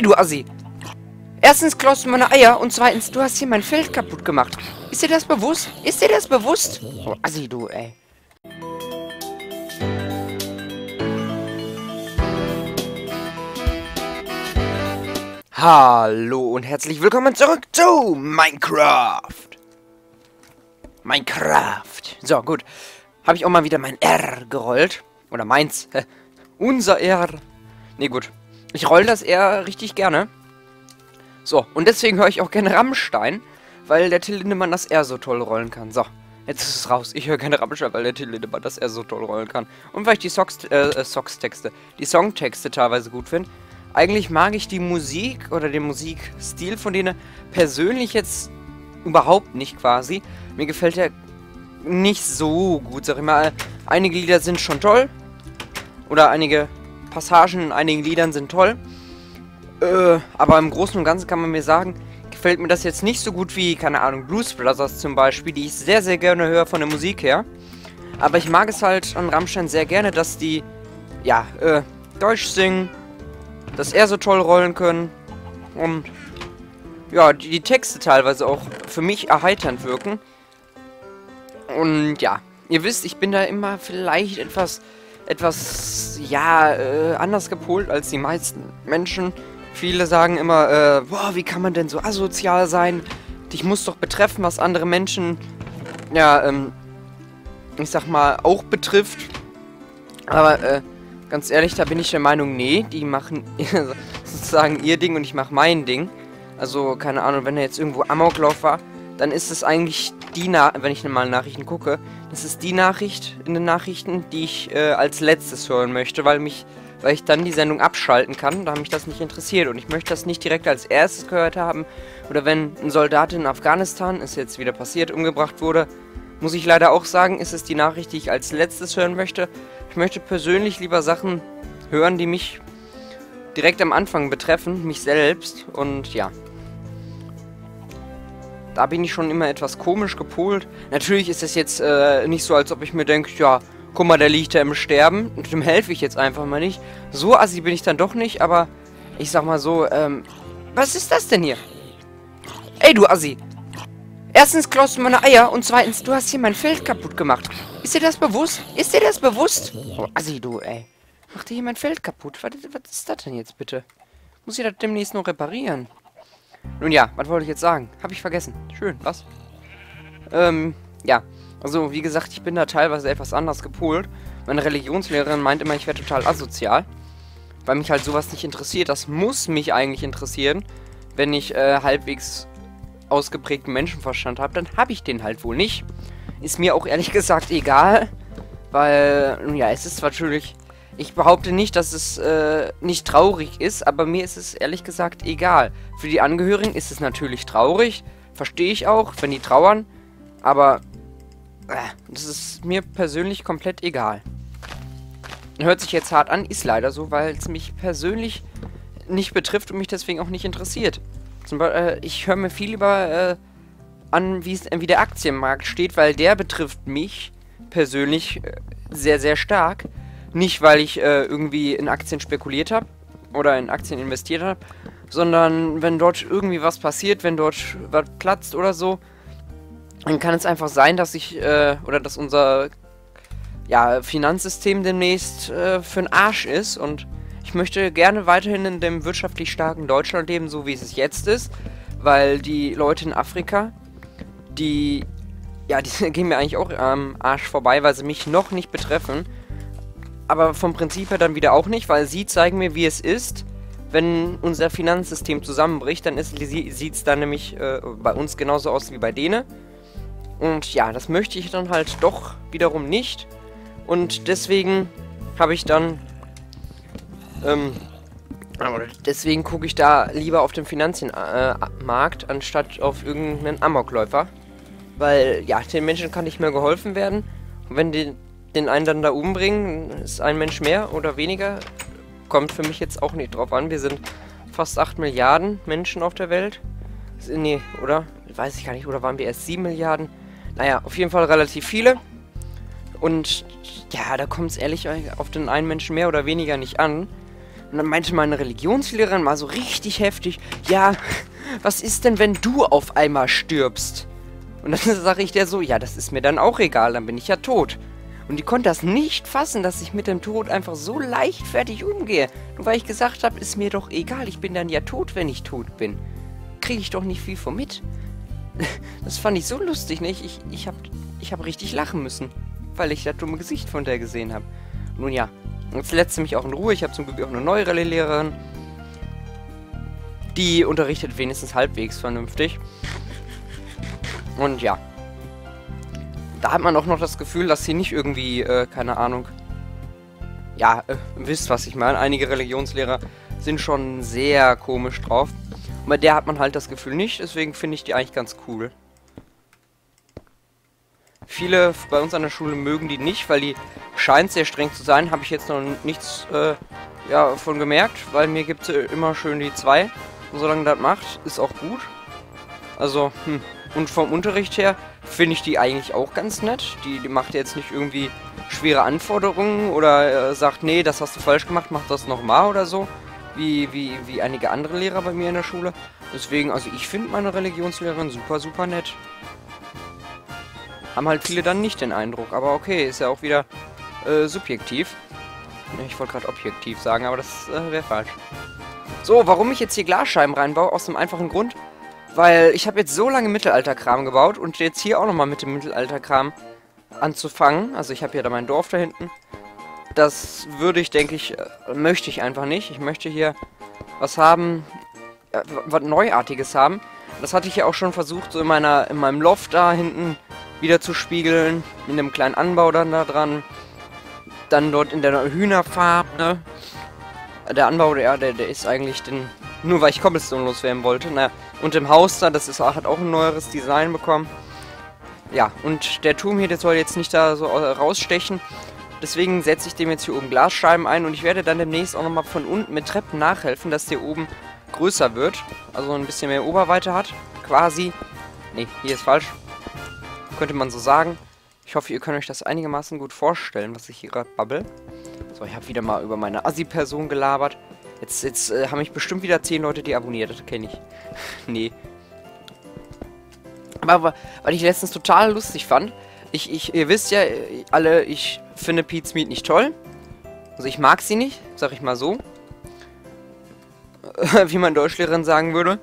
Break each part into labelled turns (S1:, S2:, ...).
S1: Ey, du Assi! Erstens klaust du meine Eier und zweitens, du hast hier mein Feld kaputt gemacht. Ist dir das bewusst? Ist dir das bewusst? Oh, Assi, du, ey. Hallo und herzlich willkommen zurück zu Minecraft. Minecraft. So, gut. Habe ich auch mal wieder mein R gerollt. Oder meins. Unser R. Nee, gut. Ich roll das R richtig gerne. So, und deswegen höre ich auch gerne Rammstein, weil der Till Lindemann das R so toll rollen kann. So, jetzt ist es raus. Ich höre gerne Rammstein, weil der Till Lindemann das R so toll rollen kann. Und weil ich die Socks, äh, äh, Socks-Texte, die Songtexte teilweise gut finde. Eigentlich mag ich die Musik oder den Musikstil von denen persönlich jetzt überhaupt nicht quasi. Mir gefällt der nicht so gut, sag ich mal. Einige Lieder sind schon toll. Oder einige Passagen in einigen Liedern sind toll. Äh, aber im Großen und Ganzen kann man mir sagen, gefällt mir das jetzt nicht so gut wie, keine Ahnung, Blues Brothers zum Beispiel, die ich sehr, sehr gerne höre von der Musik her. Aber ich mag es halt an Rammstein sehr gerne, dass die, ja, äh, Deutsch singen, dass er so toll rollen können und, ja, die, die Texte teilweise auch für mich erheiternd wirken. Und ja, ihr wisst, ich bin da immer vielleicht etwas, etwas, ja, äh, anders gepolt als die meisten Menschen. Viele sagen immer, äh, boah, wie kann man denn so asozial sein? Dich muss doch betreffen, was andere Menschen, ja, ähm, ich sag mal, auch betrifft. Aber, äh, ganz ehrlich, da bin ich der Meinung, nee, die machen sozusagen ihr Ding und ich mach mein Ding. Also, keine Ahnung, wenn er jetzt irgendwo Amoklauf war, dann ist es eigentlich die, Na wenn ich mal Nachrichten gucke, das ist die Nachricht in den Nachrichten, die ich äh, als letztes hören möchte, weil mich weil ich dann die Sendung abschalten kann, da mich das nicht interessiert und ich möchte das nicht direkt als erstes gehört haben. Oder wenn ein Soldat in Afghanistan, ist jetzt wieder passiert, umgebracht wurde, muss ich leider auch sagen, ist es die Nachricht, die ich als letztes hören möchte. Ich möchte persönlich lieber Sachen hören, die mich direkt am Anfang betreffen, mich selbst und ja. Da bin ich schon immer etwas komisch gepolt. Natürlich ist es jetzt äh, nicht so, als ob ich mir denke, ja, guck mal, der liegt ja im Sterben und dem helfe ich jetzt einfach mal nicht. So assi bin ich dann doch nicht, aber ich sag mal so, ähm, was ist das denn hier? Ey, du Assi. Erstens klaust du meine Eier und zweitens, du hast hier mein Feld kaputt gemacht. Ist dir das bewusst? Ist dir das bewusst? Oh, Assi, du, ey. Mach dir hier mein Feld kaputt. Was, was ist das denn jetzt bitte? Muss ich das demnächst noch reparieren? Nun ja, was wollte ich jetzt sagen? Hab ich vergessen. Schön, was? Ähm, ja. Also, wie gesagt, ich bin da teilweise etwas anders gepolt. Meine Religionslehrerin meint immer, ich wäre total asozial. Weil mich halt sowas nicht interessiert. Das muss mich eigentlich interessieren. Wenn ich äh, halbwegs ausgeprägten Menschenverstand habe, dann habe ich den halt wohl nicht. Ist mir auch ehrlich gesagt egal. Weil, ja, es ist natürlich... Ich behaupte nicht, dass es äh, nicht traurig ist, aber mir ist es ehrlich gesagt egal. Für die Angehörigen ist es natürlich traurig. Verstehe ich auch, wenn die trauern. Aber äh, das ist mir persönlich komplett egal. Hört sich jetzt hart an, ist leider so, weil es mich persönlich nicht betrifft und mich deswegen auch nicht interessiert. Zum Beispiel, äh, ich höre mir viel lieber äh, an, wie der Aktienmarkt steht, weil der betrifft mich persönlich äh, sehr, sehr stark. Nicht, weil ich äh, irgendwie in Aktien spekuliert habe oder in Aktien investiert habe, sondern wenn dort irgendwie was passiert, wenn dort was platzt oder so, dann kann es einfach sein, dass ich, äh, oder dass unser ja, Finanzsystem demnächst äh, für den Arsch ist. Und ich möchte gerne weiterhin in dem wirtschaftlich starken Deutschland leben, so wie es jetzt ist, weil die Leute in Afrika, die, ja, die gehen mir eigentlich auch am Arsch vorbei, weil sie mich noch nicht betreffen, aber vom Prinzip her dann wieder auch nicht, weil sie zeigen mir, wie es ist, wenn unser Finanzsystem zusammenbricht, dann sieht es dann nämlich äh, bei uns genauso aus wie bei denen. Und ja, das möchte ich dann halt doch wiederum nicht. Und deswegen habe ich dann... Ähm, deswegen gucke ich da lieber auf den Finanzienmarkt, äh, anstatt auf irgendeinen Amokläufer. Weil, ja, den Menschen kann nicht mehr geholfen werden. Und wenn die den einen dann da umbringen, ist ein Mensch mehr oder weniger. Kommt für mich jetzt auch nicht drauf an. Wir sind fast 8 Milliarden Menschen auf der Welt. Nee, oder? Weiß ich gar nicht. Oder waren wir erst 7 Milliarden? Naja, auf jeden Fall relativ viele. Und ja, da kommt es ehrlich auf den einen Menschen mehr oder weniger nicht an. Und dann meinte meine Religionslehrerin mal so richtig heftig, ja, was ist denn, wenn du auf einmal stirbst? Und dann sage ich der so, ja, das ist mir dann auch egal, dann bin ich ja tot. Und die konnte das nicht fassen, dass ich mit dem Tod einfach so leichtfertig umgehe. Nur weil ich gesagt habe, ist mir doch egal, ich bin dann ja tot, wenn ich tot bin. Kriege ich doch nicht viel von mit. Das fand ich so lustig, nicht? Ich, ich habe ich hab richtig lachen müssen, weil ich das dumme Gesicht von der gesehen habe. Nun ja, jetzt lässt sie mich auch in Ruhe. Ich habe zum Glück auch eine neue Rallye-Lehrerin. Die unterrichtet wenigstens halbwegs vernünftig. Und ja, da hat man auch noch das Gefühl, dass sie nicht irgendwie, äh, keine Ahnung, ja, äh, wisst, was ich meine. Einige Religionslehrer sind schon sehr komisch drauf. Und bei der hat man halt das Gefühl nicht, deswegen finde ich die eigentlich ganz cool. Viele bei uns an der Schule mögen die nicht, weil die scheint sehr streng zu sein. Habe ich jetzt noch nichts äh, ja, von gemerkt, weil mir gibt sie immer schön die zwei. Und solange das macht, ist auch gut. Also, hm. Und vom Unterricht her finde ich die eigentlich auch ganz nett. Die, die macht jetzt nicht irgendwie schwere Anforderungen oder äh, sagt, nee, das hast du falsch gemacht, mach das nochmal oder so. Wie, wie, wie einige andere Lehrer bei mir in der Schule. Deswegen, also ich finde meine Religionslehrerin super, super nett. Haben halt viele dann nicht den Eindruck. Aber okay, ist ja auch wieder äh, subjektiv. Ich wollte gerade objektiv sagen, aber das äh, wäre falsch. So, warum ich jetzt hier Glasscheiben reinbaue? Aus dem einfachen Grund, weil ich habe jetzt so lange Mittelalterkram gebaut und jetzt hier auch nochmal mit dem Mittelalterkram anzufangen. Also ich habe ja da mein Dorf da hinten. Das würde ich, denke ich, äh, möchte ich einfach nicht. Ich möchte hier was haben, äh, was Neuartiges haben. Das hatte ich ja auch schon versucht, so in meiner, in meinem Loft da hinten wieder zu spiegeln. Mit einem kleinen Anbau dann da dran. Dann dort in der Hühnerfarm, ne? Der Anbau, der, der, der ist eigentlich den, nur weil ich Cobblestone loswerden wollte. Naja, und im Haus da, das ist, hat auch ein neueres Design bekommen. Ja, und der Turm hier, der soll jetzt nicht da so rausstechen. Deswegen setze ich dem jetzt hier oben Glasscheiben ein und ich werde dann demnächst auch nochmal von unten mit Treppen nachhelfen, dass der oben größer wird. Also ein bisschen mehr Oberweite hat. Quasi. Ne, hier ist falsch. Könnte man so sagen. Ich hoffe, ihr könnt euch das einigermaßen gut vorstellen, was ich hier gerade babbel. So, ich habe wieder mal über meine Assi-Person gelabert. Jetzt, jetzt äh, haben mich bestimmt wieder 10 Leute deabonniert, das kenne ich. nee. Aber weil ich letztens total lustig fand, ich, ich, ihr wisst ja alle, ich finde Pete's Meat nicht toll. Also ich mag sie nicht, sag ich mal so. Wie mein Deutschlehrerin sagen würde.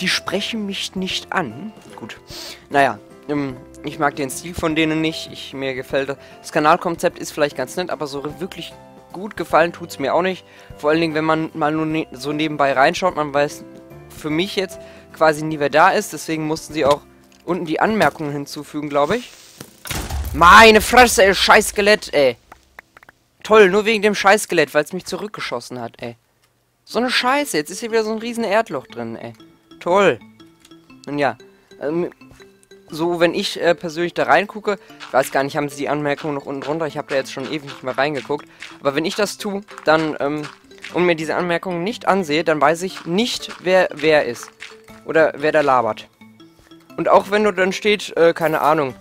S1: Die sprechen mich nicht an. Gut. Naja, ähm, ich mag den Stil von denen nicht. Ich, mir gefällt. Das Kanalkonzept ist vielleicht ganz nett, aber so wirklich gut gefallen tut es mir auch nicht. Vor allen Dingen, wenn man mal nur ne so nebenbei reinschaut, man weiß für mich jetzt quasi nie, wer da ist. Deswegen mussten sie auch unten die Anmerkungen hinzufügen, glaube ich. Meine Fresse, ey, scheiß Skelett, ey. Toll, nur wegen dem scheiß Skelett, weil es mich zurückgeschossen hat, ey. So eine Scheiße, jetzt ist hier wieder so ein riesen Erdloch drin, ey. Toll. Nun ja, ähm, so, wenn ich äh, persönlich da reingucke, ich weiß gar nicht, haben sie die Anmerkungen noch unten drunter, ich habe da jetzt schon ewig nicht mehr reingeguckt, aber wenn ich das tue, dann, ähm, und mir diese Anmerkungen nicht ansehe, dann weiß ich nicht, wer wer ist. Oder wer da labert. Und auch wenn du dann steht, äh, keine Ahnung,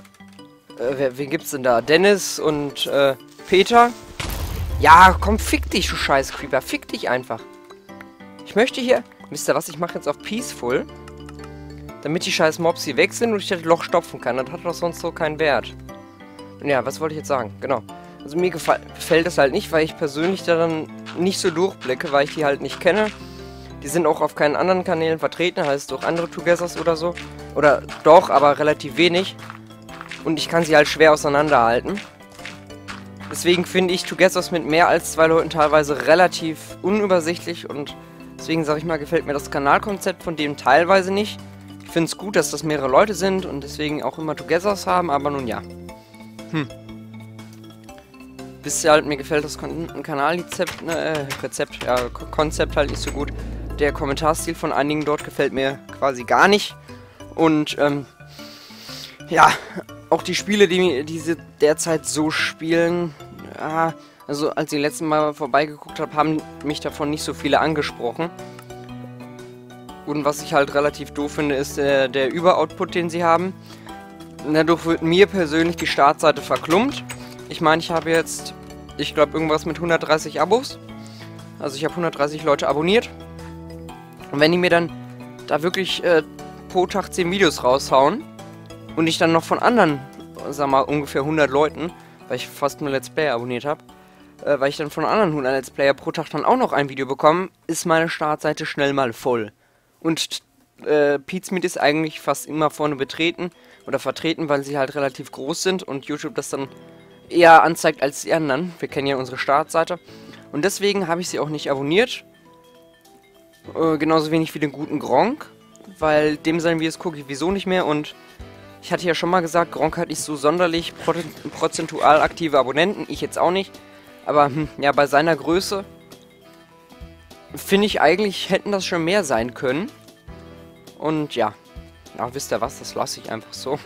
S1: äh, wer, wen gibt's denn da? Dennis und, äh, Peter? Ja, komm, fick dich, du scheiß Creeper, fick dich einfach. Ich möchte hier, wisst ihr was, ich mache jetzt auf Peaceful damit die scheiß Mobs hier weg sind und ich das Loch stopfen kann. Das hat doch sonst so keinen Wert. Und ja, was wollte ich jetzt sagen? Genau. Also mir gefällt es halt nicht, weil ich persönlich daran nicht so durchblicke, weil ich die halt nicht kenne. Die sind auch auf keinen anderen Kanälen vertreten, heißt durch andere Togethers oder so. Oder doch, aber relativ wenig. Und ich kann sie halt schwer auseinanderhalten. Deswegen finde ich Togethers mit mehr als zwei Leuten teilweise relativ unübersichtlich und deswegen sage ich mal, gefällt mir das Kanalkonzept von dem teilweise nicht finde es gut, dass das mehrere Leute sind und deswegen auch immer Togethers haben, aber nun ja. Hm. Bisher halt, mir gefällt das Kon Kanalrezept, ne, äh, Rezept, ja, Konzept halt nicht so gut. Der Kommentarstil von einigen dort gefällt mir quasi gar nicht. Und, ähm, ja, auch die Spiele, die diese derzeit so spielen, ja, also als ich letzten Mal vorbeigeguckt habe, haben mich davon nicht so viele angesprochen. Und was ich halt relativ doof finde, ist der, der Überoutput, den sie haben. Dadurch wird mir persönlich die Startseite verklumpt. Ich meine, ich habe jetzt, ich glaube, irgendwas mit 130 Abos. Also ich habe 130 Leute abonniert. Und wenn die mir dann da wirklich äh, pro Tag 10 Videos raushauen und ich dann noch von anderen, sag mal, ungefähr 100 Leuten, weil ich fast nur Let's Play abonniert habe, äh, weil ich dann von anderen 100 Let's Player pro Tag dann auch noch ein Video bekomme, ist meine Startseite schnell mal voll. Und äh, Pizmeet ist eigentlich fast immer vorne betreten oder vertreten, weil sie halt relativ groß sind und YouTube das dann eher anzeigt als die anderen. Wir kennen ja unsere Startseite. Und deswegen habe ich sie auch nicht abonniert. Äh, genauso wenig wie den guten Gronk. Weil dem sein Videos gucke ich wieso nicht mehr. Und ich hatte ja schon mal gesagt, Gronk hat nicht so sonderlich prozentual aktive Abonnenten. Ich jetzt auch nicht. Aber hm, ja, bei seiner Größe finde ich eigentlich, hätten das schon mehr sein können. Und ja, ach, wisst ihr was, das lasse ich einfach so.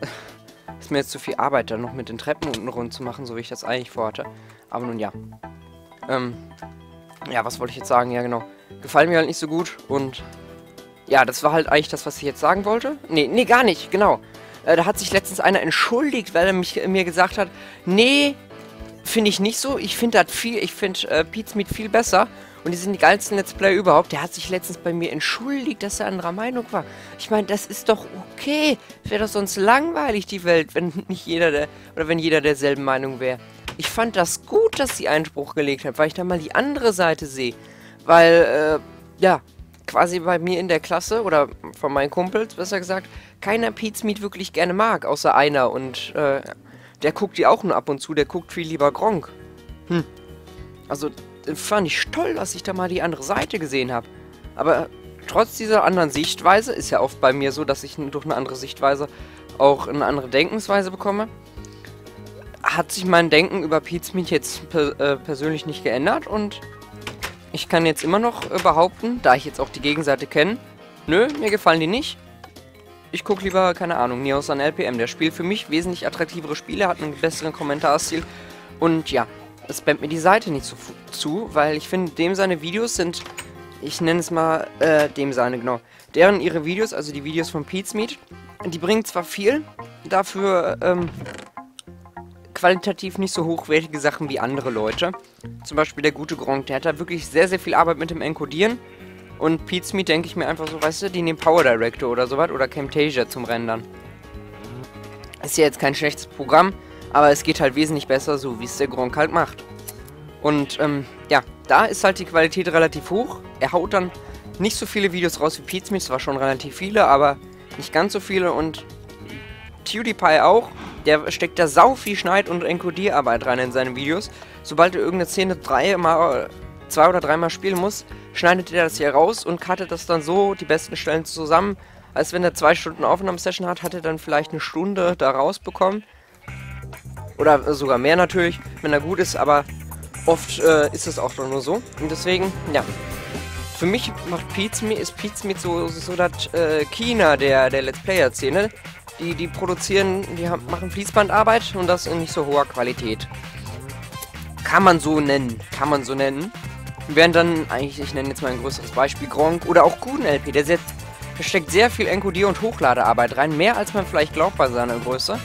S1: Ist mir jetzt zu viel Arbeit, dann noch mit den Treppen unten rund zu machen, so wie ich das eigentlich vorhatte. Aber nun ja. Ähm, ja, was wollte ich jetzt sagen? Ja, genau. Gefallen mir halt nicht so gut und ja, das war halt eigentlich das, was ich jetzt sagen wollte. Nee, nee, gar nicht, genau. Äh, da hat sich letztens einer entschuldigt, weil er mich, mir gesagt hat, nee, finde ich nicht so. Ich finde das viel, ich finde äh, Pete's Meat viel besser. Und die sind die geilsten Let's Player überhaupt. Der hat sich letztens bei mir entschuldigt, dass er anderer Meinung war. Ich meine, das ist doch okay. Wäre doch sonst langweilig, die Welt, wenn nicht jeder der, oder wenn jeder derselben Meinung wäre. Ich fand das gut, dass sie Einspruch gelegt hat, weil ich da mal die andere Seite sehe. Weil, äh, ja, quasi bei mir in der Klasse, oder von meinen Kumpels, besser gesagt, keiner Pete's Meat wirklich gerne mag, außer einer. Und, äh, der guckt die auch nur ab und zu, der guckt viel lieber Gronk. Hm. Also, fand ich toll, dass ich da mal die andere Seite gesehen habe. Aber trotz dieser anderen Sichtweise, ist ja oft bei mir so, dass ich durch eine andere Sichtweise auch eine andere Denkensweise bekomme, hat sich mein Denken über Pizmeet jetzt per äh, persönlich nicht geändert und ich kann jetzt immer noch äh, behaupten, da ich jetzt auch die Gegenseite kenne, nö, mir gefallen die nicht. Ich gucke lieber, keine Ahnung, Neos an LPM. Der spielt für mich wesentlich attraktivere Spiele, hat einen besseren Kommentarstil und ja, es spammt mir die Seite nicht so zu, weil ich finde, dem seine Videos sind, ich nenne es mal, äh, dem seine, genau. Deren ihre Videos, also die Videos von Pete's Meat, die bringen zwar viel, dafür, ähm, qualitativ nicht so hochwertige Sachen wie andere Leute. Zum Beispiel der gute Gronk, der hat da wirklich sehr, sehr viel Arbeit mit dem Encodieren. Und Pete's Meat denke ich mir einfach so, weißt du, die nehmen Power Director oder sowas oder Camtasia zum Rendern. Ist ja jetzt kein schlechtes Programm, aber es geht halt wesentlich besser, so wie es der Gronk halt macht. Und, ähm, ja, da ist halt die Qualität relativ hoch. Er haut dann nicht so viele Videos raus wie Pizmeet, zwar schon relativ viele, aber nicht ganz so viele. Und PewDiePie auch. Der steckt da sau viel Schneid- und Enkodierarbeit rein in seine Videos. Sobald er irgendeine Szene dreimal, zwei oder dreimal spielen muss, schneidet er das hier raus und cuttet das dann so, die besten Stellen zusammen. Als wenn er zwei Stunden Aufnahmesession hat, hat er dann vielleicht eine Stunde da rausbekommen. Oder sogar mehr natürlich, wenn er gut ist, aber oft äh, ist es auch nur so. Und deswegen, ja. Für mich macht Pizmeet, ist Pizmeet so, so das äh, China der, der Let's Player-Szene. Die, die produzieren, die haben, machen Fließbandarbeit und das in nicht so hoher Qualität. Kann man so nennen. Kann man so nennen. Während dann, eigentlich, ich nenne jetzt mal ein größeres Beispiel, Gronk oder auch Guden LP, der da steckt sehr viel Encodier- und Hochladearbeit rein. Mehr als man vielleicht glaubt bei seiner Größe.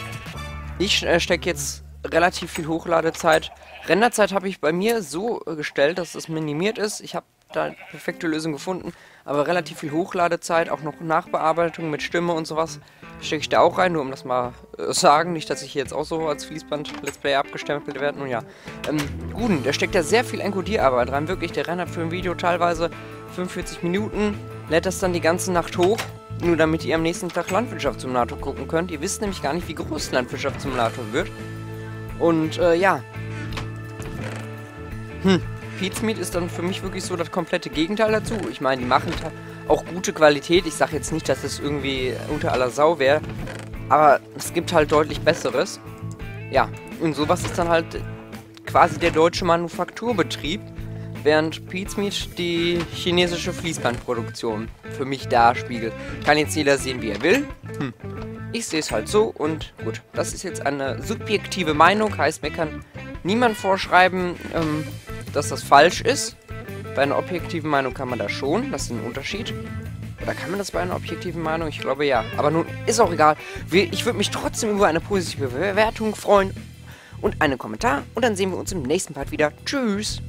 S1: Ich äh, stecke jetzt relativ viel Hochladezeit. Renderzeit habe ich bei mir so äh, gestellt, dass es minimiert ist. Ich habe da perfekte Lösung gefunden, aber relativ viel Hochladezeit, auch noch Nachbearbeitung mit Stimme und sowas stecke ich da auch rein, nur um das mal äh, sagen, nicht, dass ich hier jetzt auch so als Fließband-Let's Play abgestempelt werde, nun ja. Ähm, Guden, der steckt da sehr viel Enkodierarbeit rein, wirklich, der rendert für ein Video teilweise 45 Minuten, lädt das dann die ganze Nacht hoch, nur damit ihr am nächsten Tag Landwirtschaftssimulator gucken könnt. Ihr wisst nämlich gar nicht, wie groß Landwirtschaftssimulator wird. Und äh, ja. Hm. Pizmeet ist dann für mich wirklich so das komplette Gegenteil dazu. Ich meine, die machen auch gute Qualität. Ich sage jetzt nicht, dass es irgendwie unter aller Sau wäre. Aber es gibt halt deutlich besseres. Ja, und sowas ist dann halt quasi der deutsche Manufakturbetrieb, während Pizmeet die chinesische Fließbandproduktion für mich darspiegelt. Kann jetzt jeder sehen, wie er will. Hm. Ich sehe es halt so und gut, das ist jetzt eine subjektive Meinung, heißt mir kann niemand vorschreiben, ähm, dass das falsch ist. Bei einer objektiven Meinung kann man das schon, das ist ein Unterschied. Oder kann man das bei einer objektiven Meinung? Ich glaube ja. Aber nun ist auch egal. Ich würde mich trotzdem über eine positive Bewertung freuen und einen Kommentar. Und dann sehen wir uns im nächsten Part wieder. Tschüss!